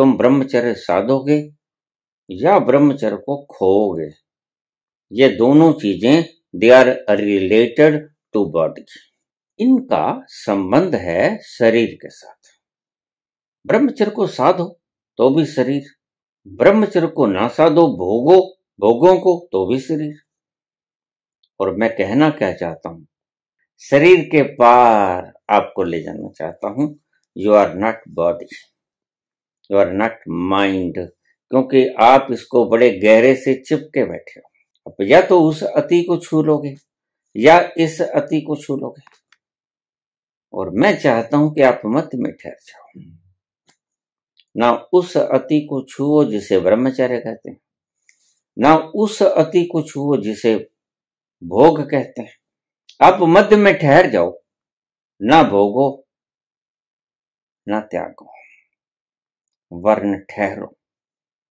तुम ब्रह्मचर्य साधोगे या ब्रह्मचर्य को खोओगे? ये दोनों चीज़ें they are related to body इनका संबंध है शरीर के साथ। ब्रह्मचर्य को साधो तो भी शरीर। ब्रह्मचर्य को ना साधो, भोगो, भोगों को तो भी शरीर। और मैं कहना क्या चाहता हूँ? शरीर के पार आपको ले जाना चाहता हूँ। You are not body you are not mind क्योंकि आप इसको बड़े गहरे से चिपके बैठे हो। अब या तो उस अति को छू लोगे, या इस अति को छू लोगे। और मैं चाहता हूँ कि आप मत में ठहर जाओ। ना उस अति को छुओ जिसे ब्रह्मचर्य कहते हैं, ना उस अति को छुओ जिसे भोग कहते हैं। आप मध्य में ठहर जाओ, ना भोगो, ना त्यागो। वर्ण ठहरो।